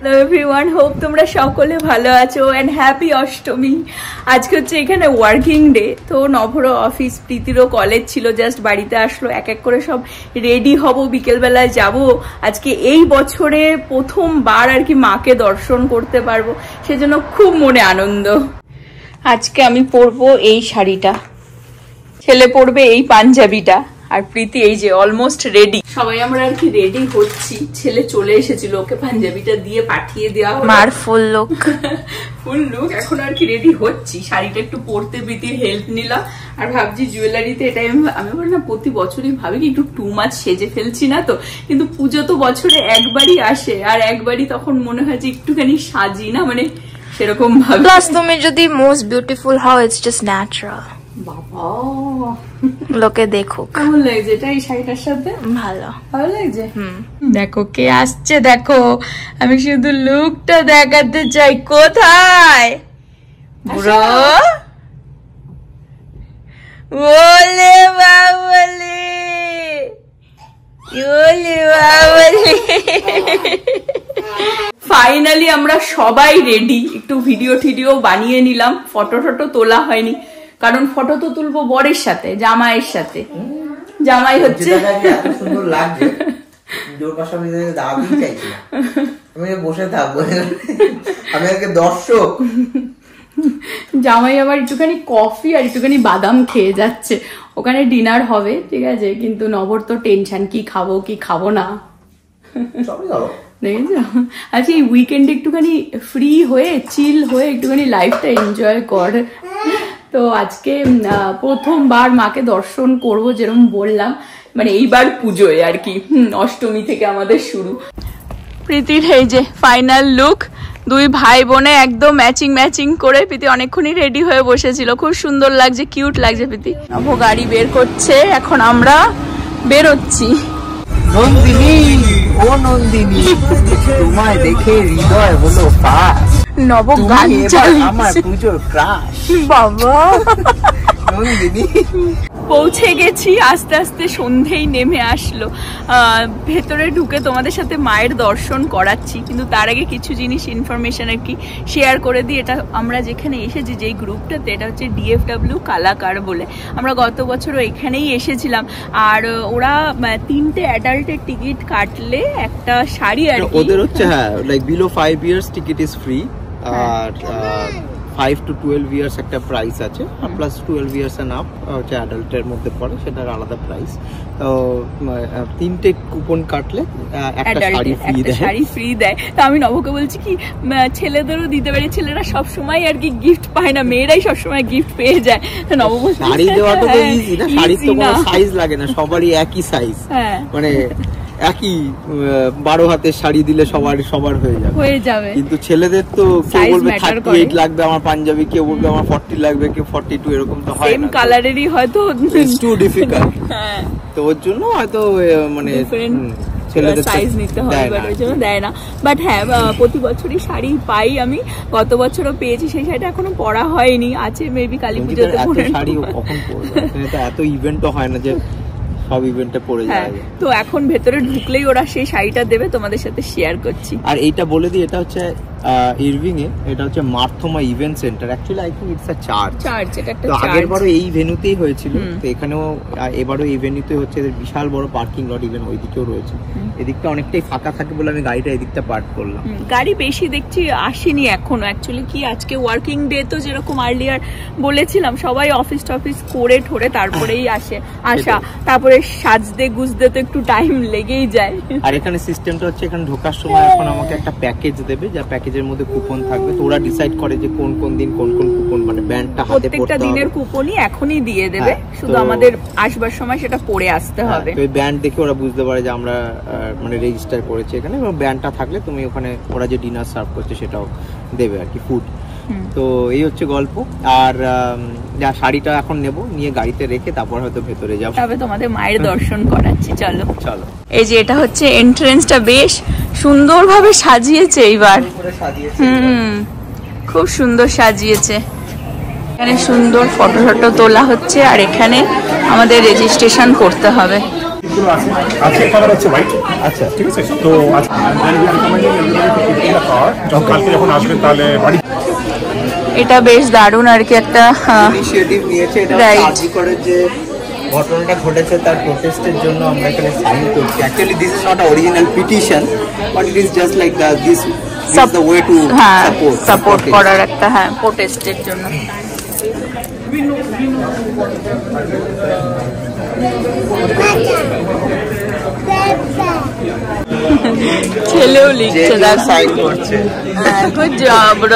Hello everyone hope তোমরা সকলে ভালো আছো অ্যান্ড হ্যাপি অষ্টমী। আজকে হচ্ছে এখানে ওয়ার্কিং ডে তো নভর অফিস প্রীতিরও কলেজ ছিল জাস্ট বাড়িতে আসলো, এক এক করে সব রেডি হব, বিকেলবেলায় যাব। আজকে এই বছরে প্রথমবার আর কি মাকে দর্শন করতে পারব, সেজন্য খুব মনে আনন্দ। আজকে আমি পরবো এই শাড়িটা। ছেলে পরবে এই পাঞ্জাবিটা। আর প্রীতি এই যে অলমোস্ট রেডি সবাই আমরা আর কি রেডি হচ্ছি। ছেলে চলে এসেছিল ওকে পাঞ্জাবিটা দিয়ে পাঠিয়ে দেওয়া মার ফুল লুক ফুল লুক এখন আর কি রেডি হচ্ছি। শাড়িটা একটু পরতে প্রীতির হেল্প নিলাম। আর ভাবছি জুয়েলারিতে এটাই আমি আমি বলি না প্রতি বছরই ভাবি কি একটু টু মাছ সেজে ফেলছি না তো। কিন্তু পুজো তো বছরে একবারই আসে। আর একবারই তখন মনে হয় যে একটুখানি সাজি না মানে সেরকম ভাবে। প্লাস তুমি যদি মোস্ট বিউটিফুল হও ইটস জাস্ট ন্যাচারাল বাবা। লোকে দেখুক। কেমন লাগছে? এটা এই শাড়িটার সাথে? ভালো। ভালো লাগছে? দেখো কে আসছে দেখো? আমি শুধু লুকটা দেখাতে চাই। কোথায়? বুড়ো? ওলে বাবলে। ওলে বাবলে। ফাইনালি আমরা সবাই রেডি একটু ভিডিও টিডিও বানিয়ে নিলাম। ফটো টটো তোলা হয়নি। কারণ ফটো তো তুলবো বরের সাথে জামাইয়ের সাথে। জামাই হচ্ছে এত সুন্দর লাগছে। জোর পাশে আমি চাইছি আমি বসে থাকব। আমি আজকে দর্শক। জামাই আবার একটুখানি কফি আর একটুখানি বাদাম খেয়ে যাচ্ছে। ওখানে ডিনার হবে ঠিক আছে? কিন্তু নবর তো টেনশন কি খাব কি খাব না? দেখেছ? আচ্ছা এই উইকেন্ডে একটুখানি ফ্রি হয়ে চিল হয়ে একটুখানি লাইফটা এনজয় কর। তো আজকে প্রথমবার মাকে দর্শন করব যেরকম বললাম মানে এইবার পুজোয় আর কি হুম, অষ্টমী থেকে আমাদের শুরু। প্রীতির এই যে ফাইনাল লুক দুই ভাই বোনে একদম ম্যাচিং ম্যাচিং করে প্রীতি অনেকক্ষণই রেডি হয়ে বসেছিল। খুব সুন্দর লাগছে কিউট লাগছে প্রীতি। নভ গাড়ি বের করছে এখন আমরা বেরোচ্ছি। নন্দিনী ও নন্দিনী তোমায় দেখে হৃদয় হলো পাস। নব গান আমার পুজোর ক্রাশ। বাবা। নন্দিনী পৌঁছে গেছি আস্তে আস্তে সন্ধেই নেমে আসলো। আহ, ভেতরে ঢুকে তোমাদের সাথে মায়ের দর্শন করাচ্ছি কিন্তু তার আগে কিছু জিনিস ইনফরমেশন আর কি শেয়ার করে দিই। এটা আমরা যেখানে এসেছি যেই গ্রুপটাতে এটা হচ্ছে ডিএফডাব্লিউ কালাকার বলে। আমরা গত বছরও এখানেই এসেছিলাম। আর ওরা তিনটে অ্যাডাল্টের টিকিট কাটলে একটা শাড়ি আর কি। ওদের হচ্ছে হ্যাঁ like below five years ticket is free R five to twelve years একটা প্রাইস আছে আর plus twelve years and up হচ্ছে অ্যাডাল্টের মধ্যে পড়ে সেটার আলাদা প্রাইস তো তিনটে কুপন কাটলে একটা শাড়ি ফ্রি দেয়। শাড়ি ফ্রি দেয়। তো আমি নবকে বলছি কি ছেলেদেরও দিতে পারে ছেলেরা সব সময় আর কি গিফট পায় না মেয়েরাই সব সময় গিফট পেয়ে যায়। নব শাড়ি দেওয়াটা তো হ্যাঁ, ইজি না? শাড়ির তো কোনো সাইজ লাগে না সবারই একই সাইজ হ্যাঁ। মানে একই বারো হাতের শাড়ি দিলে সবার সবার হয়ে যাবে। হয়ে যাবে। কিন্তু ছেলেদের তো কেউ বলবে থার্টি এইট লাগবে আমার পাঞ্জাবি কেউ বলবে আমার ফর্টি লাগবে কেউ ফর্টি টু এরকম তো হয় না কালারেরই হয়তো টু ডিফিকাল্ট হ্যাঁ। তো ওর জন্য হয়তো মানে ছেলেদের সাইজ নিতে হয় বাট ওই জন্য দেয় না। বাট হ্যাঁ প্রতি বছরই শাড়ি পাই আমি। গত বছরও পেয়েছি সেই শাড়িটা এখনও পরা হয়নি। আছে মেবি কালী পুজোতে শাড়ি। কখন পরবে? এত ইভেন্টও হয় না যে সব ইভেন্টে পরে হ্যাঁ যায়। তো এখন ভেতরে ঢুকলেই ওরা সেই শাড়িটা দেবে তোমাদের সাথে শেয়ার করছি। আর এইটা বলে দিই এটা হচ্ছে ইরভিং এ এটা হচ্ছে মার্থমা event centre. Actually I think it's a church church এটা একটা আগের বারও এই ভেনুতেই হয়েছিল। তো এখানেও এবারও এই ভেনুতে হচ্ছে এদের বিশাল বড় পার্কিং লট ইভেন ওই দিকেও রয়েছে এদিকটা অনেকটাই ফাঁকা থাকে বলে আমি গাড়িটা এদিকটা পার্ক করলাম। গাড়ি বেশি দেখছি আসেনি এখনও। অ্যাকচুয়ালি কি আজকে ওয়ার্কিং ডে তো যেরকম আর্লিয়ার বলেছিলাম সবাই অফিস টফিস করে ঠোরে তারপরেই আসে আসা। তারপরে সাজতে গুজতে তো একটু টাইম লেগেই যায়। আর এখানে সিস্টেমটা হচ্ছে এখানে ঢোকার সময় এখন আমাকে একটা প্যাকেজ দেবে। যা প্যাকেজের মধ্যে কুপন থাকবে। তো ওরা ডিসাইড করে যে কোন কোন দিন কোন কোন কুপন মানে ব্যান্ডটা হাতে পড়তে হবে। দিনের কুপনই এখনই দিয়ে দেবে। হ্যাঁ, শুধু আমাদের আসবার সময় সেটা পড়ে আসতে হ্যাঁ, হবে। তো এই ব্যান্ড দেখে ওরা বুঝতে পারে যে আমরা মানে রেজিস্টার করেছি এখানে এবং ব্যান্ডটা থাকলে তুমি ওখানে ওরা যে ডিনার সার্ভ করছে সেটাও দেবে আর কি ফুড। তো এই হচ্ছে গল্প। আর যা শাড়িটা এখন নেব নিয়ে গাড়িতে রেখে তারপর হয়তো ভেতরে যাব। তবে তোমাদের মায়ের দর্শন করাচ্ছি চলো। চলো। এই যে এটা হচ্ছে এন্ট্রেন্সটা বেশ সুন্দরভাবে সাজিয়েছে এইবার। হুম খুব সুন্দর সাজিয়েছে। এখানে সুন্দর ফটো ফটো তোলা হচ্ছে আর এখানে আমাদের রেজিস্ট্রেশন করতে হবে। আজকে কালার হচ্ছে হোয়াইট আচ্ছা ঠিক আছে। তো আজকে কালকে যখন আসবেন তাহলে বাড়ি এটা বেশ দারুণ আর কি একটা ইনিশিয়েটিভ নিয়েছে এটা Right. করে যে ঘটনাটা ঘটেছে তার প্রোটেস্টের জন্য আমরা এখানে সাইন করছি। Actually this is not original petition but it is just like the this Sup- the way to হ্যাঁ সাপোর্ট সাপোর্ট করার একটা হ্যাঁ প্রোটেস্টের জন্য। ছেলেও লিখছে দেখ সাইন করছে। খুব জব র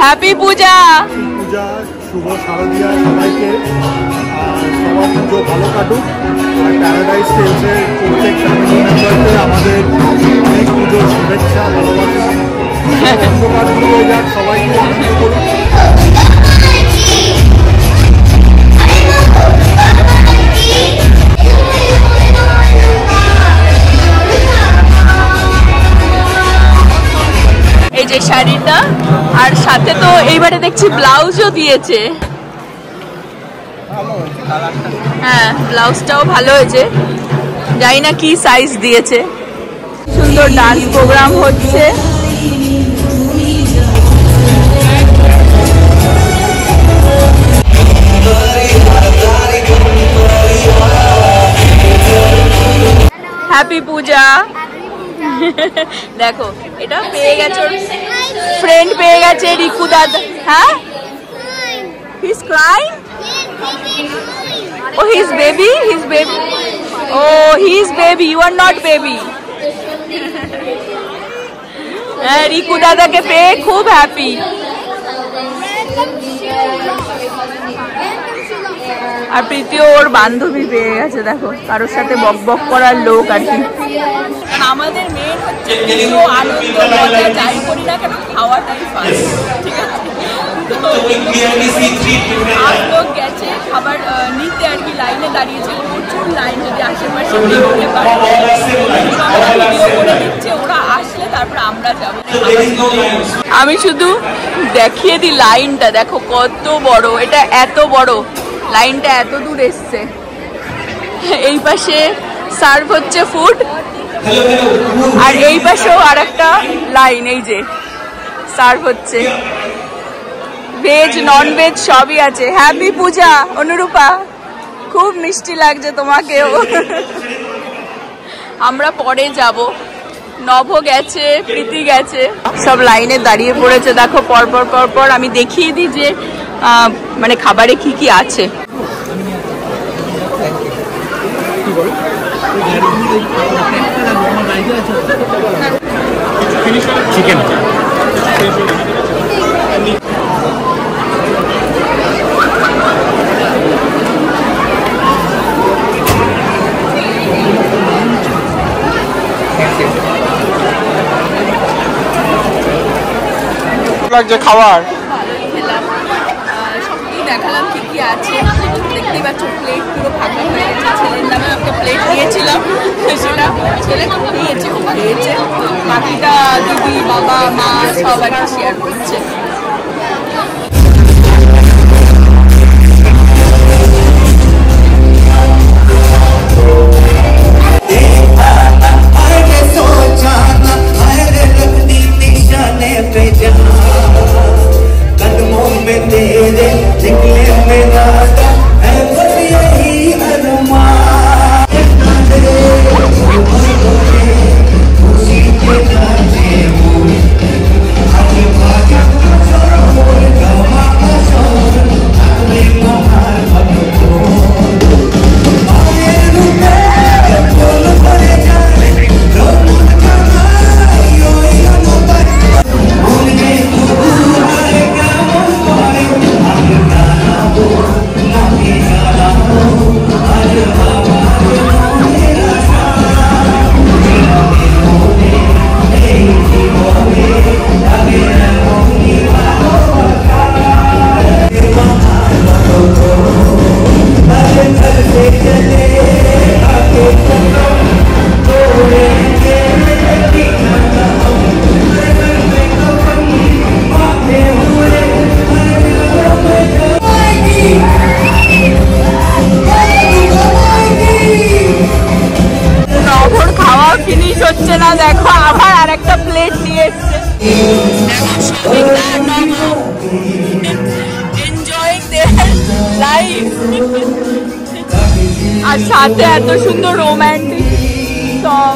হ্যাপি পূজা পূজা শুভ শারদীয়া সবাইকে। সবার পুজো ভালো কাটুক। আর প্যারাডাইস টেলসের প্রত্যেক ফ্যামিলি মেম্বারকে আমাদের অনেক পুজোর শুভেচ্ছা ভালোবাসা। অন্ধকার হয়ে যাক সবাইকে আনন্দ করুক। শাড়িটা। আর সাথে তো এইবারে দেখছি ব্লাউজও দিয়েছে। হ্যাঁ ব্লাউজটাও ভালো হয়েছে। জানি না কি সাইজ দিয়েছে। সুন্দর ডান্স প্রোগ্রাম হচ্ছে। হ্যাপি পূজা দেখো, এটা পেয়ে গেছে। ফ্রেন্ড পেয়ে গেছে রিকু দাদা। হ্যাঁ? হিজ ক্রাইং ও his baby his baby O his baby you are not baby হ্যাঁ রিকু দাদাকে পেয়ে খুব হ্যাপি আর প্রীতি ওর বান্ধবী পেয়ে গেছে দেখো। কারোর সাথে বক বক করার লোক আর কি। আমাদের মেন হচ্ছে আনন্দ যাই করি না কেন খাওয়াটাই ঠিক আছে? আট লোক গেছে খাবার নিতে আর কি লাইনে দাঁড়িয়েছে প্রচুর লাইন যদি আশেপাশে দিচ্ছে ওরা আসলে তারপর আমরা যাব। আমি শুধু দেখিয়ে দিই লাইনটা দেখো কত বড় এটা এত বড়। লাইনটা এত দূর এসছে। এই পাশে সার্ভ হচ্ছে ফুড আর এই পাশেও আর একটা লাইন এই যে সার্ভ হচ্ছে। ভেজ নন ভেজ সবই আছে। হ্যাপি পূজা অনুরূপা খুব মিষ্টি লাগছে তোমাকেও। আমরা পরে যাব। নভ গেছে প্রীতি গেছে। সব লাইনে দাঁড়িয়ে পড়েছে। দেখো পরপর পরপর আমি দেখিয়ে দিই যে মানে খাবারে কি কি আছে? চিকেন লাগছে খাবার। ছেলে তো নিয়েছে ও খেয়েছে বাকিটা দিদি বাবা মা সব শেয়ার করছে। मैंने হচ্ছে না, দেখো, আবার আর একটা প্লেট নিয়ে এসছে। আর সাথে এত সুন্দর রোম্যান্টিক সং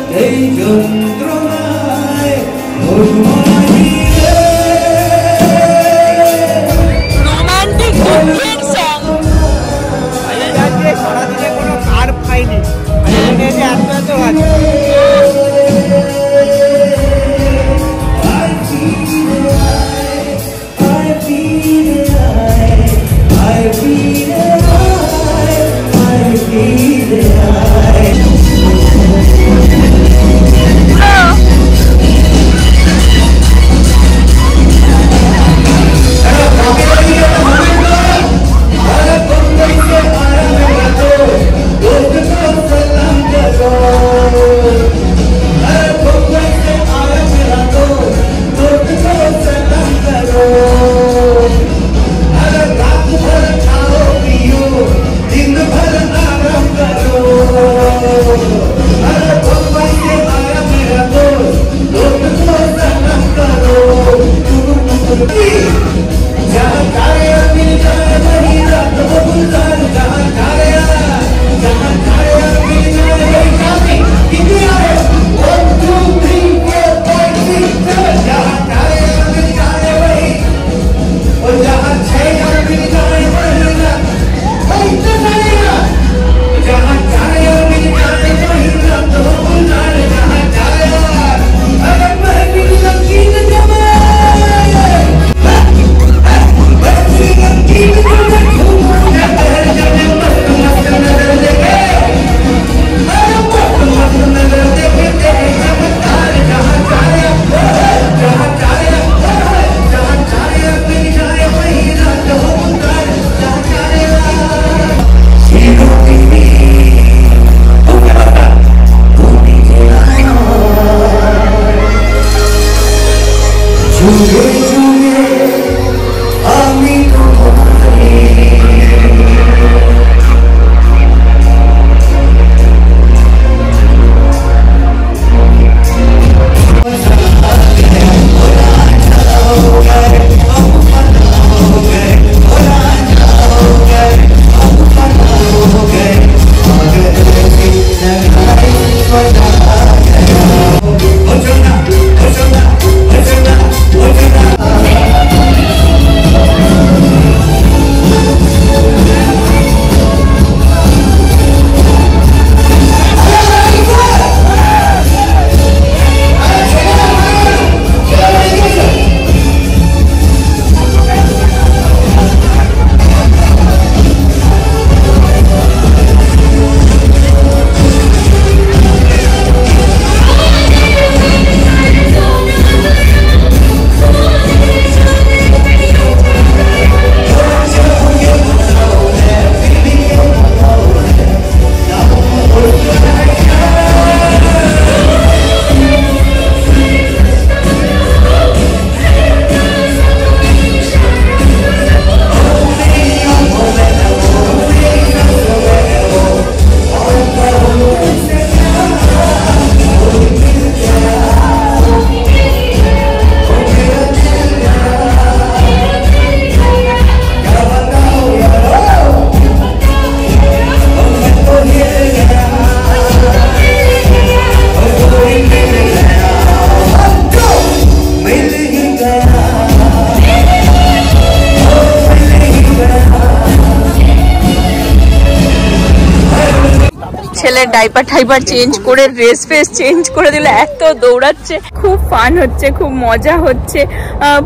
ডাইপার টাইপার চেঞ্জ করে ড্রেস ফ্রেস চেঞ্জ করে দিলে এত দৌড়াচ্ছে। খুব ফান হচ্ছে, খুব মজা হচ্ছে।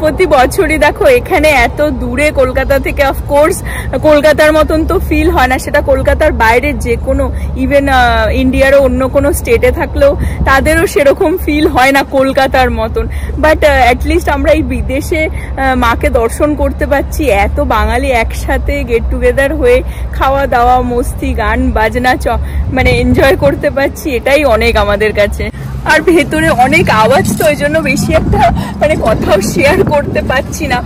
প্রতি বছরই দেখো, এখানে এত দূরে কলকাতা থেকে অফকোর্স কলকাতার মতন তো ফিল হয় না। সেটা কলকাতার বাইরে যে কোনো ইভেন ইন্ডিয়ারও অন্য কোনো স্টেটে থাকলেও তাদেরও সেরকম ফিল হয় না কলকাতার মতন। বাট অ্যাটলিস্ট আমরা এই বিদেশে মাকে দর্শন করতে পারছি এত বাঙালি একসাথে গেট টুগেদার হয়ে খাওয়া দাওয়া, মস্তি, গান, বাজনা, চ মানে এনজয় করতে পারছি এটাই অনেক আমাদের কাছে। আর ভেতরে অনেক আওয়াজ, তো ওই জন্য বেশি একটা মানে কথাও শেয়ার করতে পারছি না।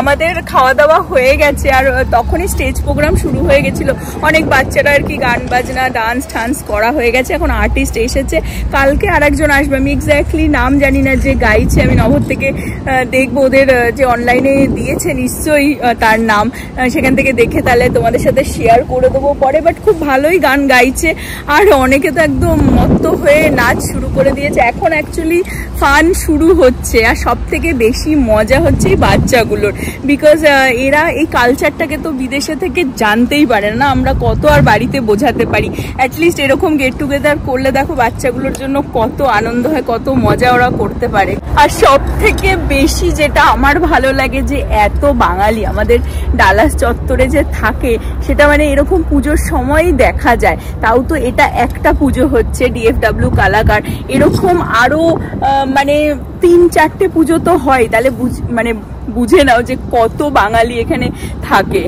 আমাদের খাওয়া দাওয়া হয়ে গেছে, আর তখনই স্টেজ প্রোগ্রাম শুরু হয়ে গেছিল। অনেক বাচ্চারা আর কি গান বাজনা ডান্স টান্স করা হয়ে গেছে, এখন আর্টিস্ট এসেছে। কালকে আর একজন আসবে, আমি এক্স্যাক্টলি নাম জানি না, যে গাইছে, আমি নভর থেকে দেখব ওদের যে অনলাইনে দিয়েছে, নিশ্চয়ই তার নাম। সেখান থেকে দেখে তাহলে তোমাদের সাথে শেয়ার করে দেবো পরে বাট খুব ভালোই গান গাইছে। আর অনেকে তো একদম মত্ত হয়ে নাচ শুরু করে দিয়েছে, এখন অ্যাকচুয়ালি ফান শুরু হচ্ছে আর সব থেকে বেশি মজা হচ্ছে এই বাচ্চাগুলোর। বিকজ এরা এই কালচারটাকে তো বিদেশে থেকে জানতেই পারে না, আমরা কত আর বাড়িতে বোঝাতে পারি। অ্যাটলিস্ট এরকম গেট টুগেদার করলে দেখো বাচ্চাগুলোর জন্য কত আনন্দ হয়, কত মজা ওরা করতে পারে। আর সব থেকে বেশি যেটা আমার ভালো লাগে যে এত বাঙালি আমাদের ডালাস চত্বরে যে থাকে, সেটা মানে এরকম পুজোর সময়ই দেখা যায়। তাও তো এটা একটা পুজো হচ্ছে ডিএফডাব্লিউ কালাকার। এরকম আরও আহ, মানে তিন চারটে পুজো তো হয় তাহলে বুঝ- মানে বুঝে নাও যে কত বাঙালি এখানে থাকে।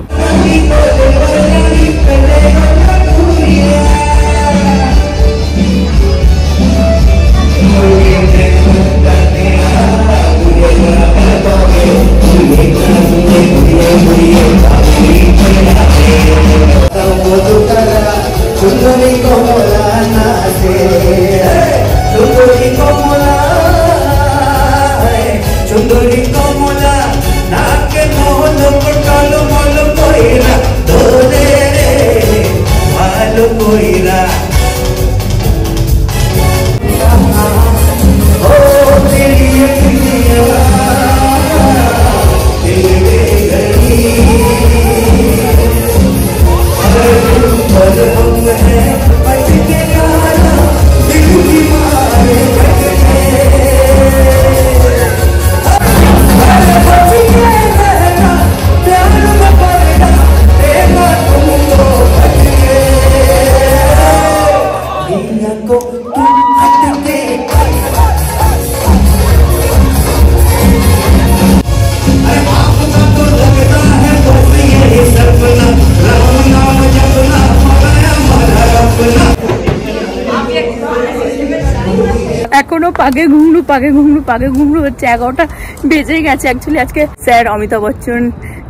পাগে ঘুমড়ু পাগে ঘুমড়ু পাগে ঘুমড়ু হচ্ছে এগারোটা বেজে গেছে অ্যাকচুয়ালি আজকে স্যার অমিতাভ বচ্চন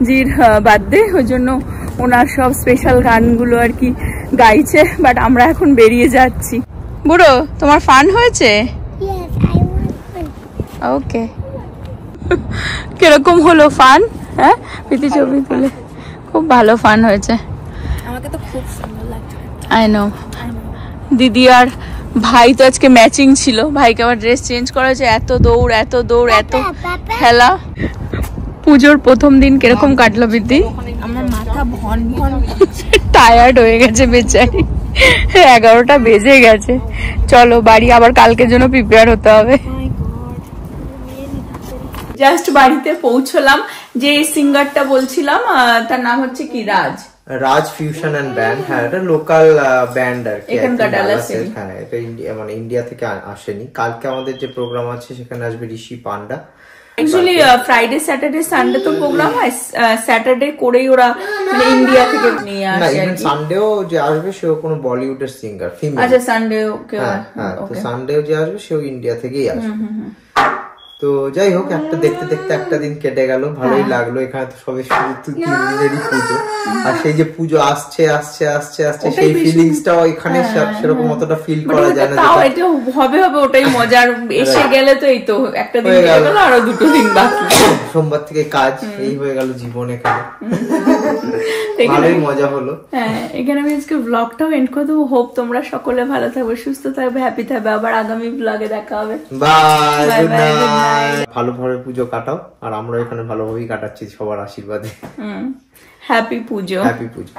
জির বার্থডে ওই জন্য ওনার সব স্পেশাল গানগুলো আর কি গাইছে বাট আমরা এখন বেরিয়ে যাচ্ছি। বুড়ো তোমার ফান হয়েছে? ওকে কীরকম হলো ফান হ্যাঁ? প্রীতি ছবি তুলে। খুব ভালো ফান হয়েছে। আমাকে তো খুব সুন্দর লাগছে। আই নো দিদি আর ভাই তো আজকে ম্যাচিং ছিল। ভাইকে আবার ড্রেস চেঞ্জ করা হয়েছে এত দৌড় এত দৌড় এত খেলা। পুজোর প্রথম দিন কীরকম কাটলো বিদ্যি? আমার মাথা ভন ভন টায়ার্ড হয়ে গেছে বেচারি। এগারোটা বেজে গেছে। চলো বাড়ি আবার কালকের জন্য প্রিপেয়ার হতে হবে। জাস্ট বাড়িতে পৌঁছলাম যে সিঙ্গারটা বলছিলাম তার নাম হচ্ছে কি Raj. Raj fusion and band হ্যাঁ এটা লোকাল ব্যান্ড আর কি হ্যাঁ এটা ইন্ডিয়া মানে ইন্ডিয়া থেকে আসেনি। কালকে আমাদের যে প্রোগ্রাম আছে সেখানে আসবে Rishi Panda. Actually Friday Saturday Sunday তো প্রোগ্রাম হয় স্যাটারডে করেই ওরা মানে ইন্ডিয়া থেকে নিয়ে আসে ইভেন সানডেও যে আসবে সেও কোনো বলিউডের সিঙ্গার ফিমেল আচ্ছা সানডে কেউ হ্যাঁ হ্যাঁ তো সানডেও যে আসবে সেও ইন্ডিয়া থেকেই আসবে। তো যাই হোক একটা দেখতে দেখতে একটা দিন কেটে গেল হ্যাঁ। ভালোই লাগল এখানে তো সবে শুধু তিন দিনেরই পুজো। আর সেই যে পুজো আসছে আসছে আসছে আসছে সেই ফিলিংসটাও এখানে সেরকম অতটা ফিল করা যায় না তাও এটা হবে হবে ওটাই মজার। এসে গেলে। তো এই তো একটা দিন হয়ে গেল। আরও দুটো দিন বাকি। সোমবার থেকে কাজ এই হয়ে গেল জীবন এখানে- ভালোই মজা হলো। হ্যাঁ এখানে আমি আজকে ব্লগটাও এন্ড করে দেবো। হোপ তোমরা সকলে ভালো থাকবে সুস্থ থাকবে হ্যাপি থাকবে। আবার আগামী ব্লগে দেখা হবে। বাই গুড নাইট ভালোভাবে পুজো কাটাও আর আমরা এখানে ভালোভাবেই কাটাচ্ছি সবার আশীর্বাদে। হ্যাপি পুজো। হ্যাপি পুজো।